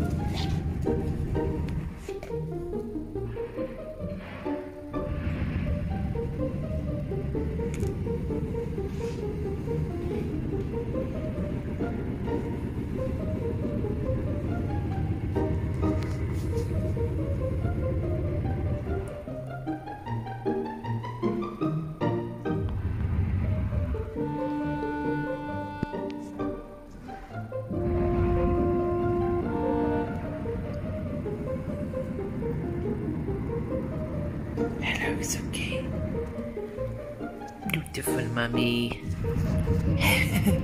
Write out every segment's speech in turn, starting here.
あ it's okay. Beautiful mommy.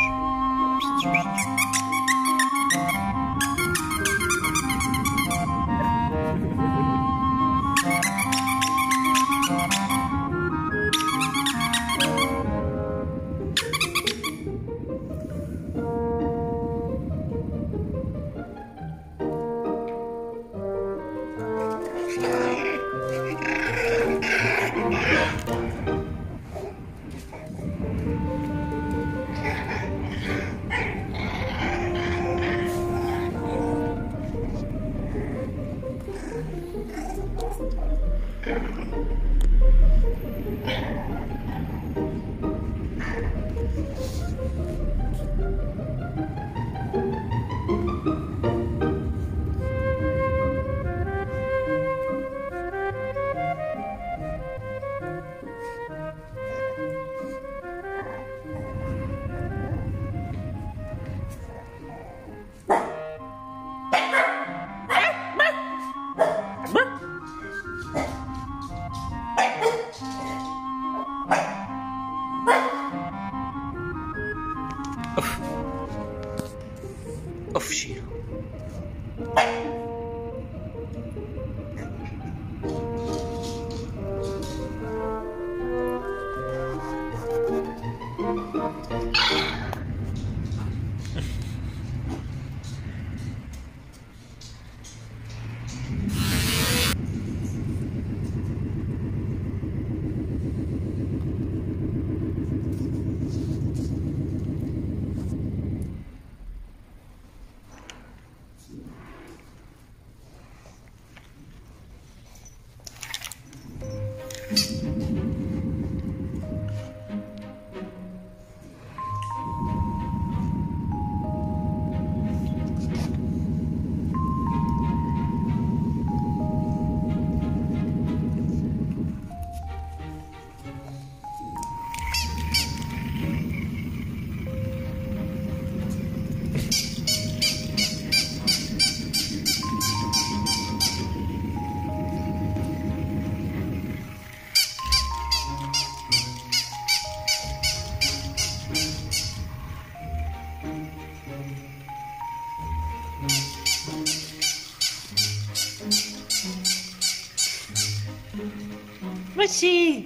of Shiro. 不行